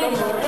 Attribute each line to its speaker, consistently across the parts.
Speaker 1: 네.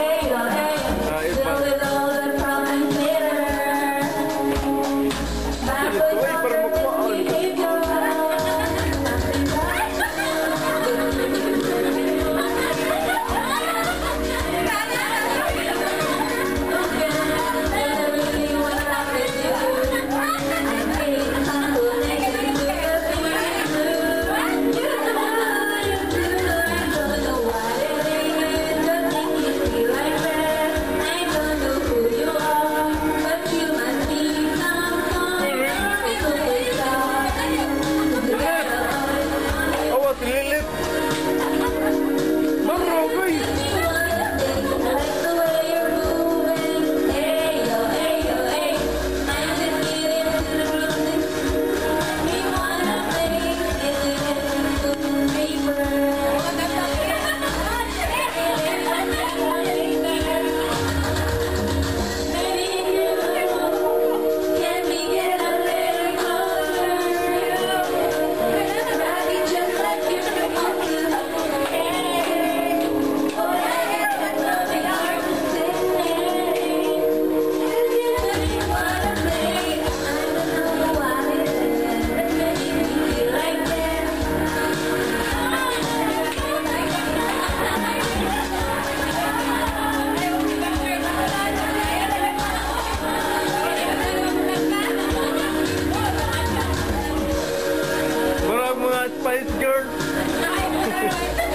Speaker 1: Spice Girls.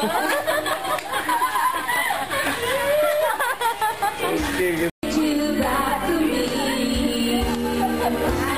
Speaker 1: Thank you.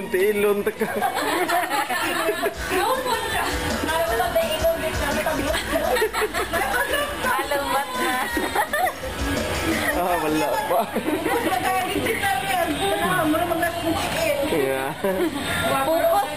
Speaker 1: tao ko nung tilon taka.
Speaker 2: Alamat na.
Speaker 1: Ah, wala pa.
Speaker 2: Focus